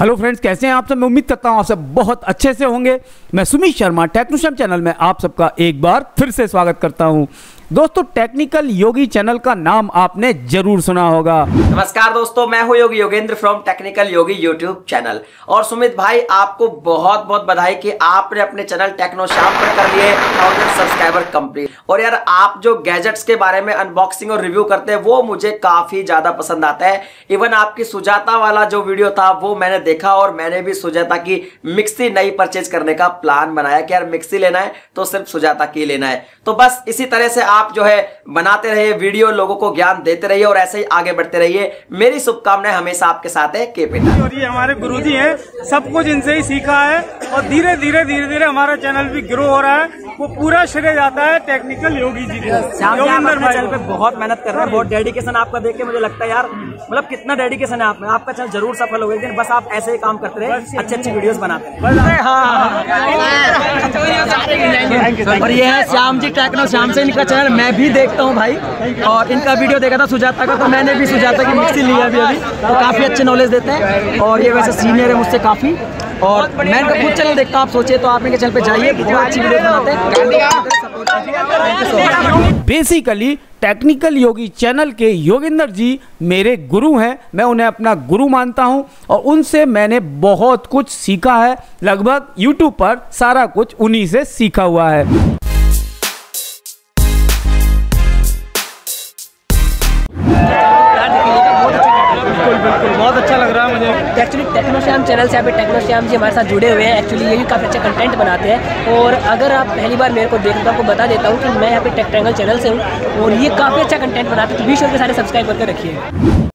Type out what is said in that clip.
Hello friends कैसे हैं आप सब? मैं उम्मीद करता हूँ आप सब बहुत अच्छे से होंगे। मैं सुमित शर्मा टेक्नोशम चैनल में आप सबका एक बार फिर से स्वागत करता हूँ। दोस्तों टेक्निकल योगी चैनल का नाम आपने ज़रूर सुना होगा। नमस्कार दोस्तों, मैं हूँ Yogi Yogendra from technical Yogi YouTube channel और सुमित भाई, आपको बहुत बहुत बधाई कि आपने अपने चैनल टेक्नो शाम पर कर लिए थाउज़ेंड सब्सक्राइबर कंप्लीट और यार, आप जो गैजेट्स के बारे में अनबॉक्सिंग और रिव्यू करते हैं, वो मुझे काफ़ी ज़्यादा पसंद आता है। इवन आपकी सुजाता वाला जो वीडियो था, वो मैंने देखा और मैंने भी सुजाता की मिक्सी नई परचेज करने का प्लान बनाया कि यार मिक्सी लेना है तो सिर्फ़ सुजाता की लेना है। तो बस इसी तरह से आप जो है बनाते रहिए वीडियो लोगों को ज्ञान देते रहिए और ऐसे ही आगे बढ़ते रहिए। मेरी शुभकामनाएँ हमेशा आपके साथ है के पिता और ये हमारे गुरुजी हैं सब कुछ इनसे ही सीखा है और धीरे धीरे धीरे धीरे हमारा चैनल भी ग्रो हो रहा है। वो पूरा श्रेय जाता है टेक्निकल योगी जी जी आप चैनल पे बहुत मेहनत कर रहे हैं बहुत डेडिकेशन आपका देख के मुझे लगता है यार मतलब कितना डेडिकेशन है आप में। आपका चैनल ज़रूर सफल होगा एक दिन बस आप ऐसे ही काम करते रहे अच्छे अच्छे वीडियोस बनाते रहे। अरे हाँ और ये है श्याम जी टेक्नो श्याम से इनका चैनल मैं भी देखता हूँ भाई। और इनका वीडियो देखा था सुजाता का तो मैंने भी सुजाता की मिक्सी लिया है अभी अभी। तो काफ़ी अच्छे नॉलेज देते हैं। और ये वैसे सीनियर है मुझसे काफ़ी। और मैं इनका खुद चैनल देखता हूँ आप सोचिए तो आप इनके चैनल पे जाइए बहुत अच्छी वीडियो बनाते हैं। बेसिकली टेक्निकल योगी चैनल के योगिंदर जी मेरे गुरु हैं मैं उन्हें अपना गुरु मानता हूँ और उनसे मैंने बहुत कुछ सीखा है। लगभग यूट्यूब पर सारा कुछ उन्हीं से सीखा हुआ है। लग रहा है मुझे। एक्चुअली टेक्नोश्याम चैनल से अभी टेक्नोश्याम जी हमारे साथ जुड़े हुए हैं। एक्चुअली ये भी काफ़ी अच्छा कंटेंट बनाते हैं। और अगर आप पहली बार मेरे को देखते हो आपको बता देता हूँ कि मैं यहाँ पे टेक्ट्रैंगल चैनल से हूँ। और ये काफ़ी अच्छा कंटेंट बनाते हैं। तो बीस के सारे सब्सक्राइब करके रखिए।